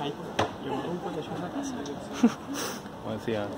Ai, eu não vou deixar da casa. Buenos días.